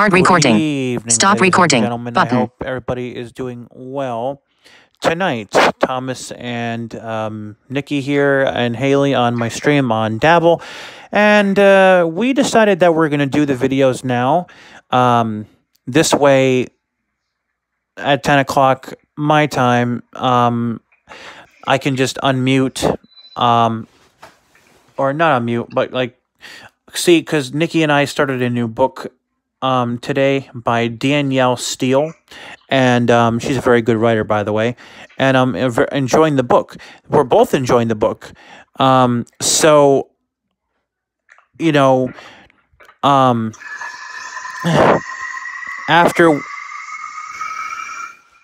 Start recording. evening, Stop recording. Gentlemen, I hope everybody is doing well. Tonight, Thomas and um, Nikki here and Haley on my stream on Dabble. And uh, we decided that we're going to do the videos now. Um, this way, at 10 o'clock my time, um, I can just unmute, um, or not unmute, but like, see, because Nikki and I started a new book um, today by Danielle Steel, and um, she's a very good writer, by the way. And I'm enjoying the book. We're both enjoying the book. Um, so, you know, um, after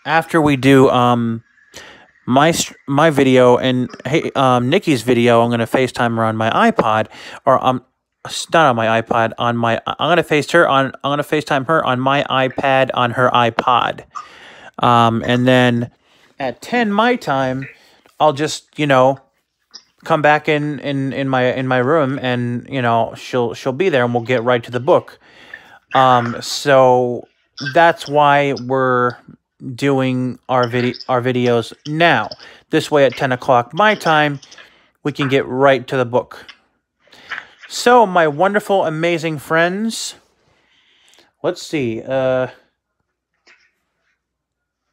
after we do um my my video and hey um Nikki's video, I'm gonna FaceTime her on my iPod or um not on my iPod on my I'm gonna face her on I'm gonna FaceTime her on my iPad on her iPod, um and then at ten my time, I'll just you know come back in in in my in my room and you know she'll she'll be there and we'll get right to the book. Um so that's why we're doing our video our videos now. This way at ten o'clock my time, we can get right to the book. So my wonderful, amazing friends, let's see. Uh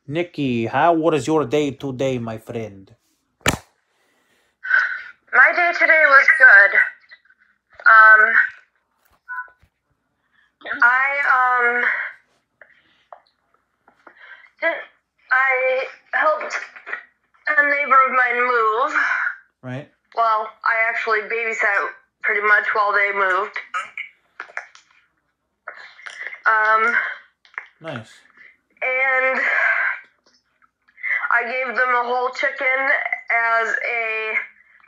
Nikki, how what is your day today, my friend? My day today was good. Um, I um, I helped a neighbor of mine move. Right? Well, I actually babysat pretty much while they moved. Um, Nice. and I gave them a whole chicken as a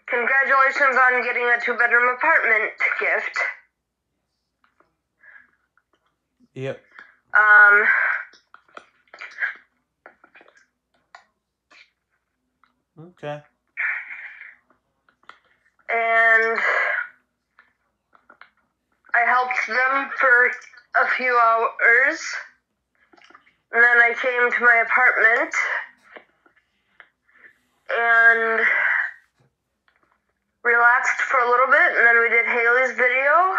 congratulations on getting a two bedroom apartment gift. Yep. Um, Okay. and I helped them for a few hours. And then I came to my apartment and relaxed for a little bit. And then we did Haley's video.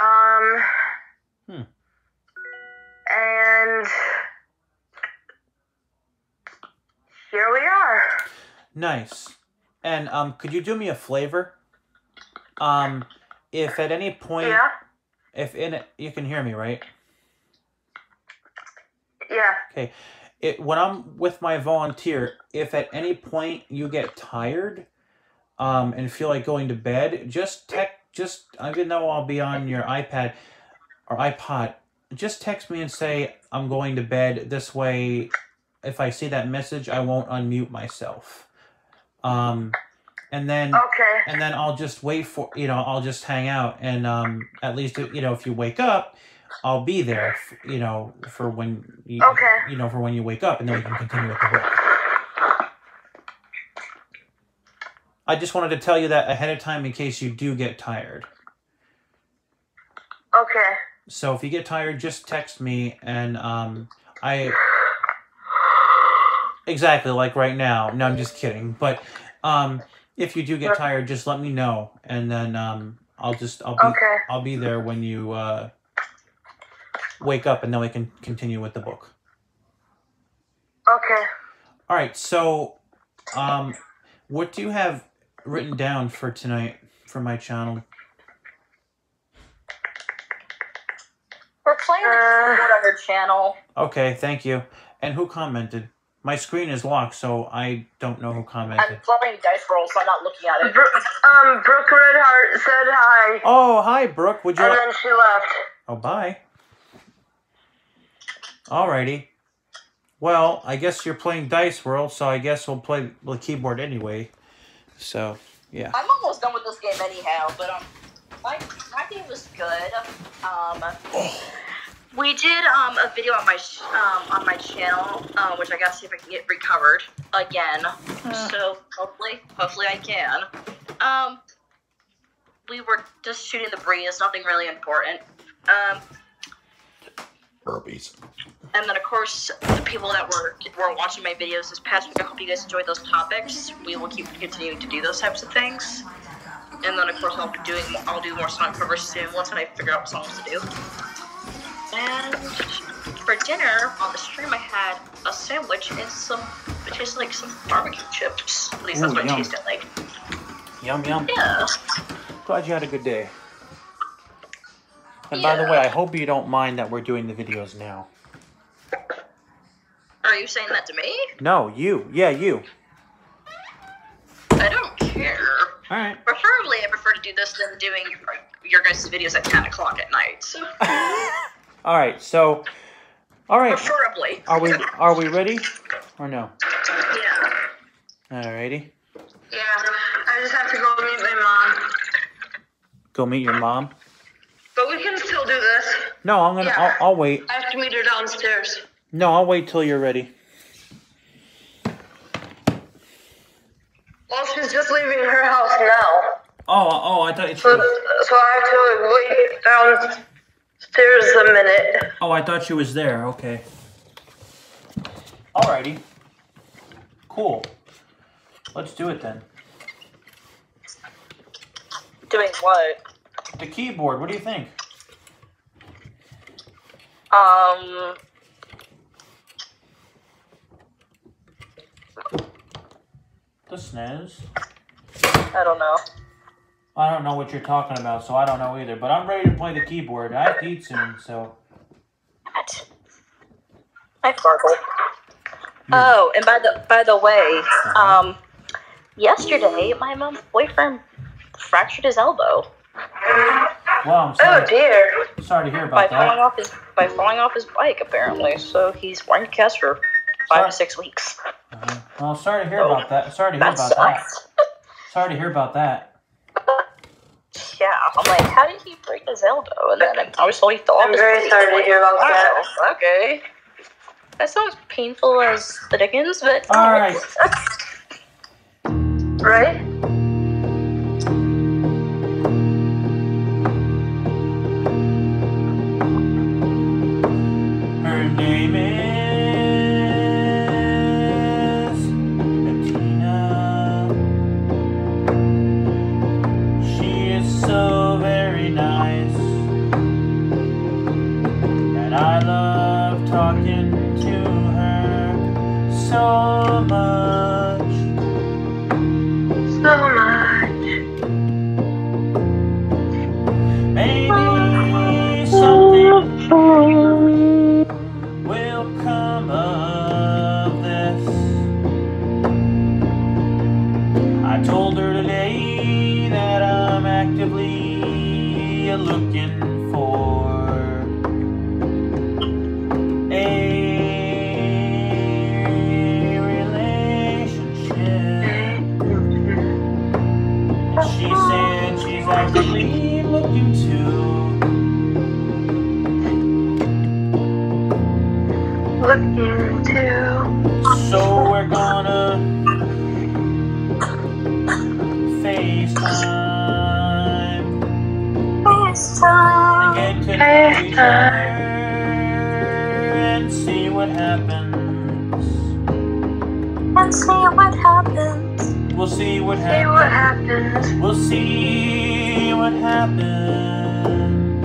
Um, Hmm. and here we are. Nice. And um could you do me a flavor? Um if at any point Yeah, if in it you can hear me, right? yeah. Okay. It when I'm with my volunteer, if at any point you get tired um and feel like going to bed, just text just even though I'll be on your iPad or iPod, just text me and say I'm going to bed. This way if I see that message, I won't unmute myself. Um and then Okay. and then I'll just wait for you know I'll just hang out and um at least you know if you wake up I'll be there f- you know for when you Okay. you know for when you wake up and then we can continue with the book. I just wanted to tell you that ahead of time in case you do get tired. Okay. So if you get tired, just text me and um I exactly like right now. No, I'm just kidding. But um if you do get tired, just let me know and then um I'll just I'll be Okay. I'll be there when you uh wake up and then we can continue with the book. Okay. All right. So um what do you have written down for tonight for my channel? We're playing Uh. on your channel. Okay, thank you. And who commented? My screen is locked, so I don't know who commented. I'm commented. playing Dice World, so I'm not looking at it. Bro- um, Brooke Redheart said hi, Oh, hi, Brooke. Would you? and Like- then she left. oh, bye. Alrighty. Well, I guess you're playing Dice World, so I guess we'll play the keyboard anyway. So, yeah. I'm almost done with this game anyhow, but um, my my game was good. Um, we did um a video on my sh- um on my channel, um, which I gotta see if I can get recovered again. So hopefully, hopefully I can. Um, we were just shooting the breeze, nothing really important. Um, Herpes. And then, of course, the people that were were watching my videos this past week, I hope you guys enjoyed those topics. We will keep continuing to do those types of things. And then, of course, I'll be doing I'll do more song covers soon once I figure out what songs to do. For dinner on the stream, I had a sandwich and some it tasted like some barbecue chips. At least that's Ooh, what yum. it tasted like. Yum yum. Yeah. Glad you had a good day. And by the way, I hope you don't mind that we're doing the videos now. Are you saying that to me? No, you. Yeah, you. I don't care. All right. Preferably, I prefer to do this than doing your guys' videos at 10 o'clock at night. So, All right. So, all right. preferably. Are we are we ready or no? Yeah. Alrighty. Yeah. I just have to go meet my mom. Go meet your mom. But we can still do this. No, I'm gonna. Yeah. I'll, I'll wait. I have to meet her downstairs. No, I'll wait till you're ready. Well, she's just leaving her house now. Oh, oh, I thought you. So, so I have to wait downstairs a minute. Oh, I thought she was there. Okay. Alrighty. Cool. Let's do it then. Doing what? The keyboard. What do you think? Um, The SNES. I don't know. I don't know what you're talking about, so I don't know either. But I'm ready to play the keyboard. I have to eat soon, so. What? Hi, Sparkle. Oh, and by the by the way, um, yesterday my mom's boyfriend fractured his elbow Well, I'm Oh dear. sorry to hear about by about falling that. off his by falling off his bike apparently. So he's wearing a cast for five Sorry. to six weeks. Uh-huh. Well, sorry to hear about that. Sorry to hear That about that. Sorry to hear about that. Yeah, I'm like, how did he break his elbow? And then I was told he fell off I'm very sorry to hear about that. wow, Okay. That sounds painful as the dickens, but All right. Right? So and see what happens. and see what happens. We'll see what See what happens. happens. We'll see what happens.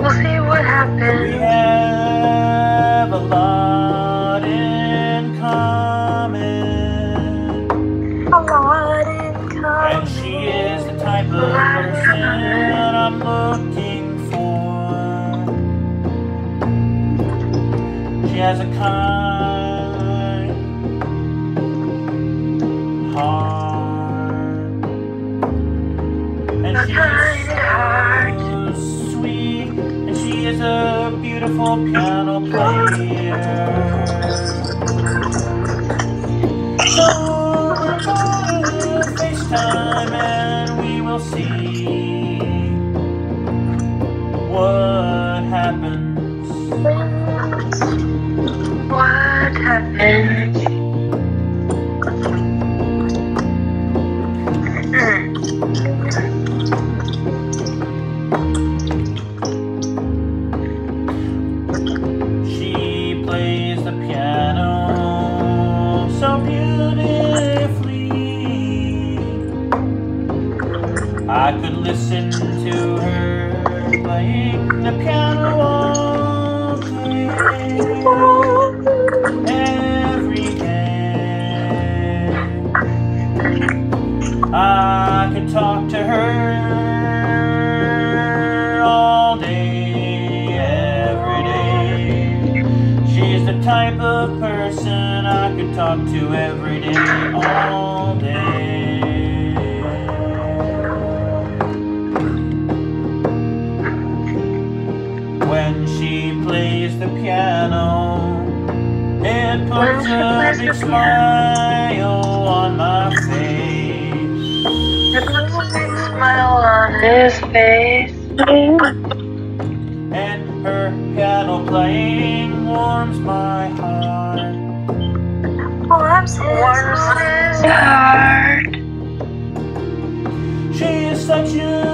We'll see what happens. We have a lot piano. So gonna FaceTime and we will see what happens. What happens? I could listen to her playing the piano all day, every day. I could talk to her all day, every day. She's the type of person I could talk to every day, all day. A big smile on my face. Puts a big smile on his face. And her piano playing warms my heart. Warms his heart. She is such a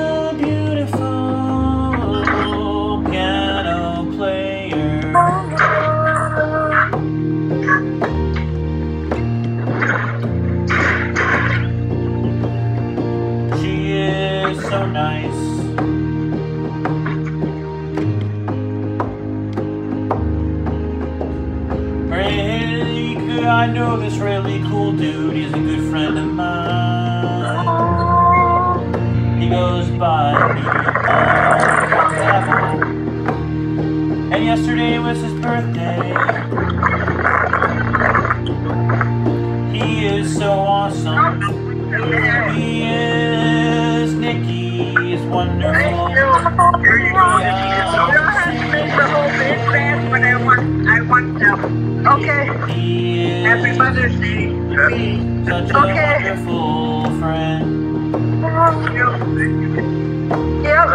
so nice. Really. I know this really cool dude. He's a good friend of mine. He goes by Medium And yesterday was his birthday. He's wonderful. You don't have to make the whole big fast, but I want, I want them. Okay. Happy Mother's Day such a Okay. wonderful friend. Yep.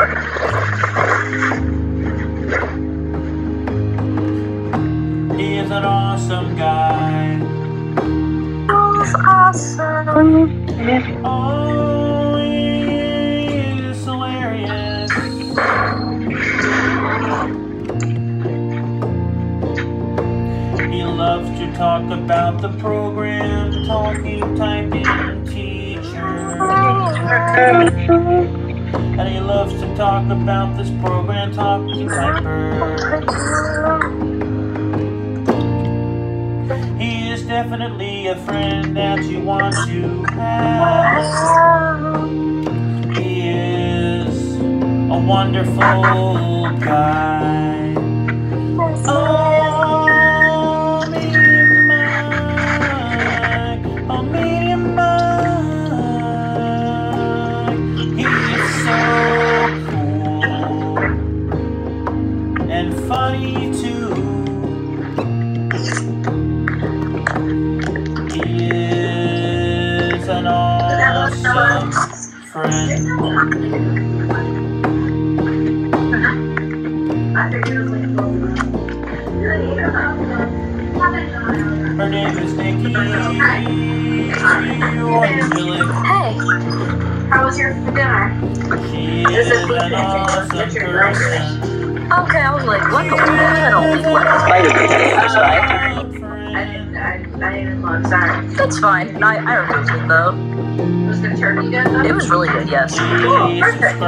He is an awesome guy. That's awesome. Oh, about the program, talking, typing, teacher. And he loves to talk about this program, talking, typer. He is definitely a friend that you want to have. He is a wonderful guy. Oh, I, I removed it though. Was the turkey good though? It was really good, yes. Please oh, perfect. subscribe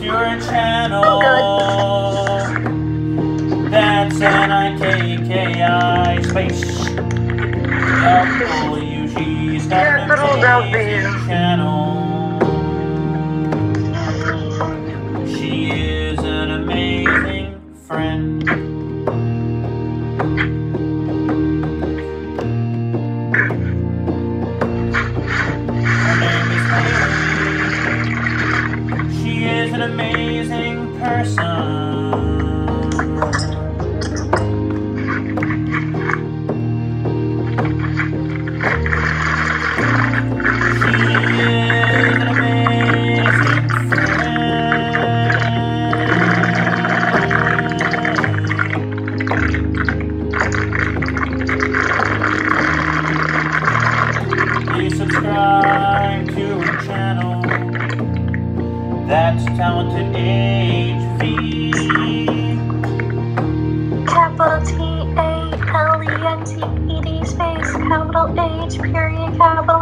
to her channel. Oh, That's N-I-K-K-I space W. She's got an Capital W. amazing Capital T A L E N T E D space capital H period capital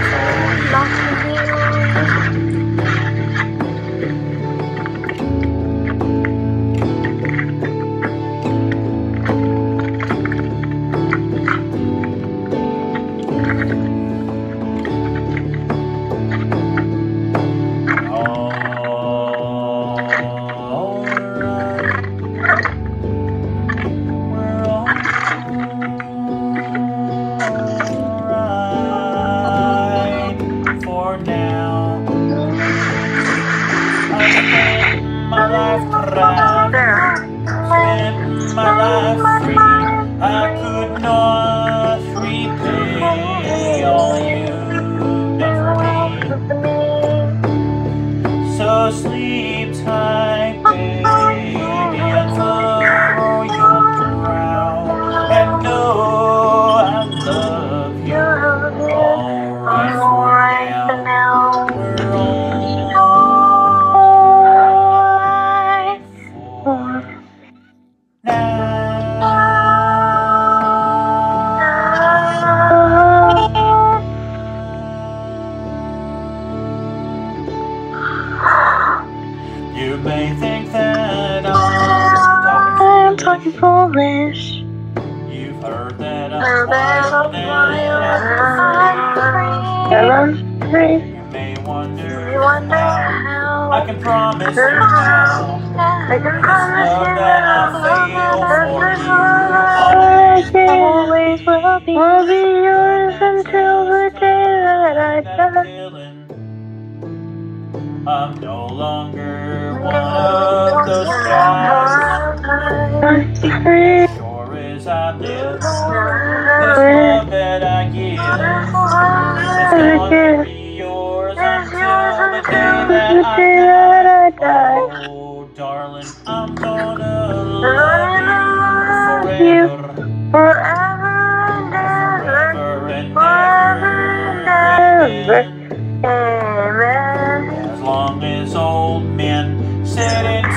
if not I that feeling. I'm no longer one of those guys. Sure as I live, this love that I give. It's gonna be yours until the day that I die.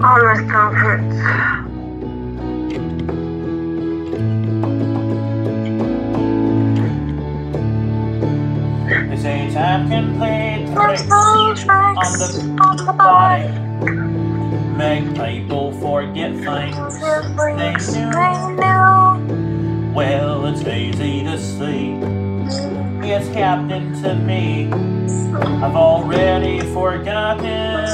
my stuff hurts. They say time can play tricks on the body, make people forget things they knew. Well, it's easy to see. It's happening to me. I've already forgotten.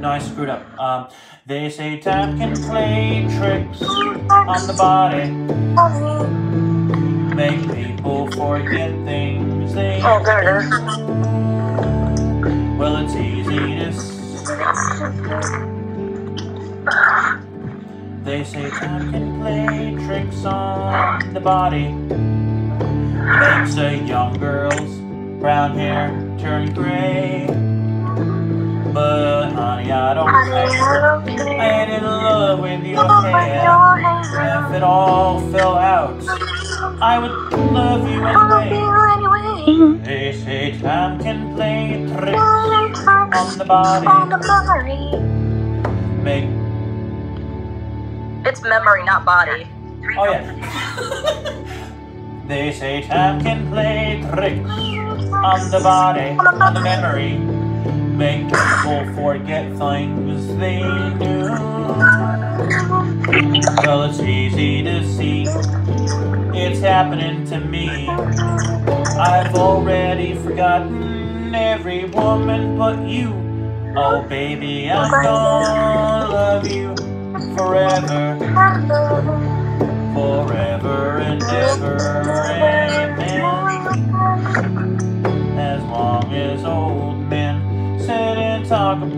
No, I screwed up. Um, they say time can play tricks on the body, make people forget things they. Oh, there it is. Well, it's easy to They say time can play tricks on the body. Makes a young girl's brown hair turn gray. But honey, I don't care. I ain't in love with your hair. If it all fell out, I would love you anyway. They say time can play tricks on the body. Make It's memory, not body. oh yeah. they say time can play tricks on the body, on the memory. Make people forget things they knew. Well, it's easy to see. It's happening to me. I've already forgotten every woman but you. Oh, baby, I'm gonna love you forever, forever and ever. Amen.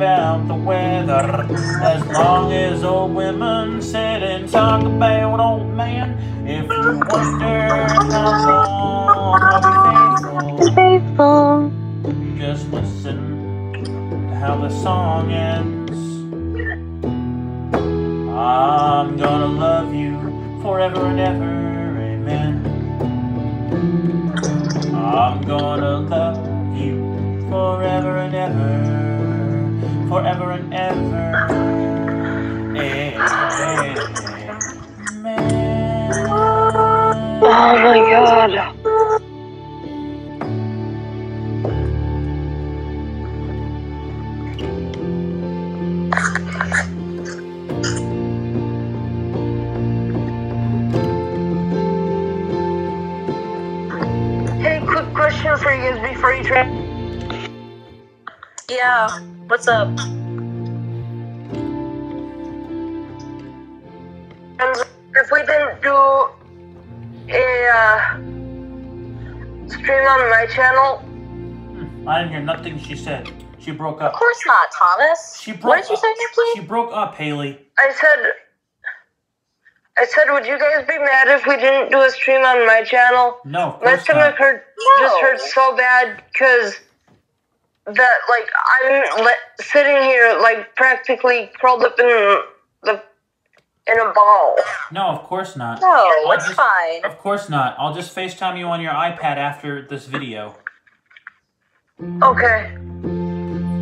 About the weather. As long as old women sit and talk about old men. If you wonder how long I'll be faithful, Faithful. just listen to how the song ends. I'm gonna love you forever and ever, amen. I'm gonna love you forever Oh my god. Hey, quick question for you guys before you try. Yeah. What's up? My channel, hmm, I didn't hear nothing she said. She broke up. Of course not, Thomas. She broke what did you up. say, Nikki? She broke up, Haley. I said, I said, would you guys be mad if we didn't do a stream on my channel? No, of My stomach not. hurt, just hurt so bad because that, like, I'm le- sitting here, like, practically curled up in the in a ball. No, of course not. No, I'll it's just- fine. Of course not. I'll just FaceTime you on your iPad after this video. Okay.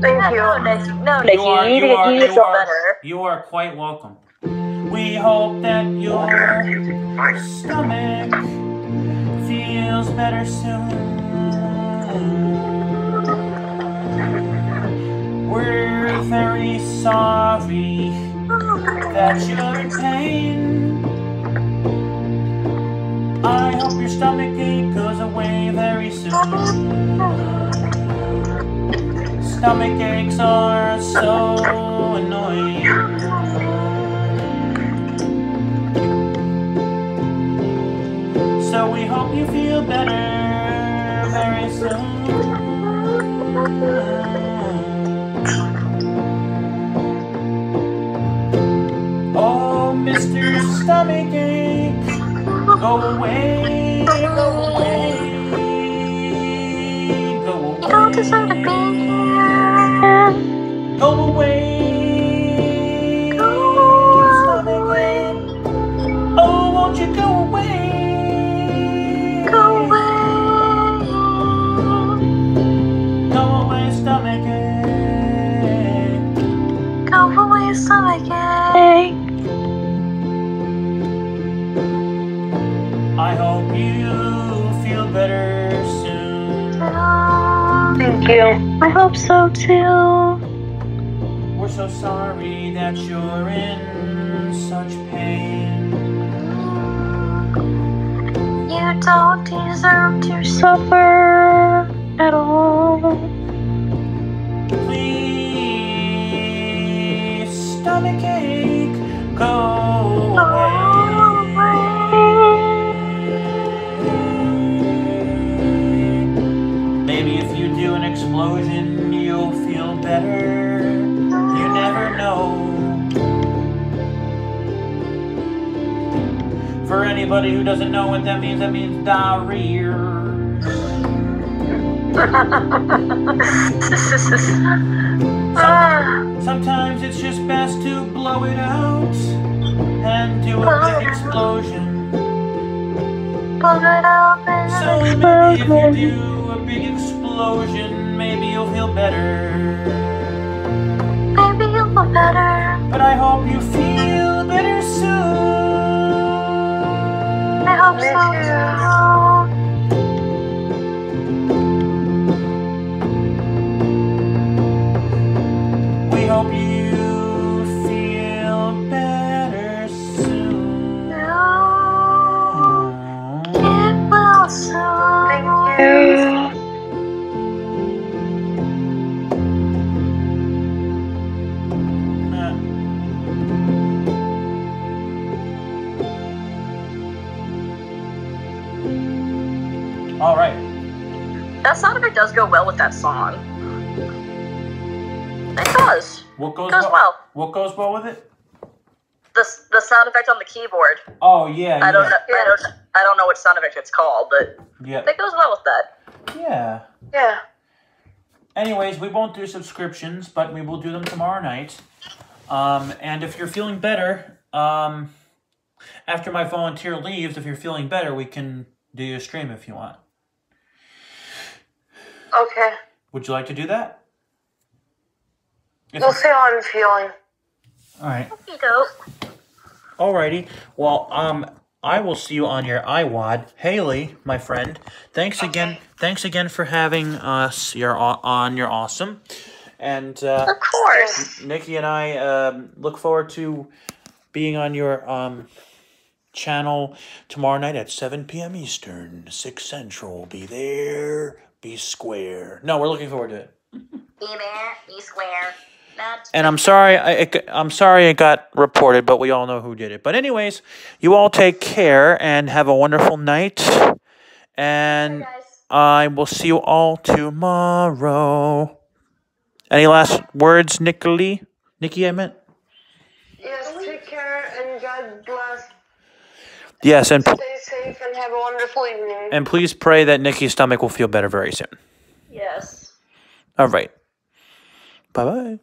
Thank you. Nikki, no, Nikki, you, are, need to you get are, you you are, better. you are quite welcome. We hope that your stomach feels better soon. We're very sorry that you're in pain. I hope your stomach ache goes away very soon. Stomach aches are so annoying. So we hope you feel better very soon. Mr. Stomachache, go away, go away, go You don't deserve to away. be here. Go away. Go Stomachache. Oh, won't you go away? Go away. Go away, stomachache. Go away, stomach ache. You. I hope so too. We're so sorry that you're in such pain. You don't deserve to suffer at all. Anybody who doesn't know what that means, that means diarrhea. Ah, Sometimes it's just best to blow it out and do a big explosion. blow it out and So maybe if you do a big explosion, maybe you'll feel better. Maybe you'll feel better. But I hope you feel better soon. I hope All right. That sound effect does go well with that song. It does. What goes Goes well. What goes well with it? The, the sound effect on the keyboard. Oh yeah. I don't yeah. know. I don't. I don't know what sound effect it's called, but Yeah. it goes well with that. Yeah. Yeah. Anyways, we won't do subscriptions, but we will do them tomorrow night. Um, and if you're feeling better, um, after my volunteer leaves, if you're feeling better, we can do your stream if you want. Okay. Would you like to do that? If We'll see how I'm feeling. all right. Dope. Alrighty. Well, um, I will see you on your iWad, Haley, my friend. Thanks again. Thanks again for having us. You're on. You're awesome. And uh, Of course. Nikki and I um, look forward to being on your um, channel tomorrow night at 7 p.m. Eastern, 6 Central. Be there, be square. No, we're looking forward to it. Be there. Be square. Not. And I'm sorry, I, it, I'm sorry it got reported, but we all know who did it. But anyways, you all take care and have a wonderful night. And I will see you all tomorrow. Any last words, Nikki? Nikki, I meant. Yes, take care and God bless. Yes, and Stay safe and have a wonderful evening. and please pray that Nikki's stomach will feel better very soon. Yes. All right. Bye bye.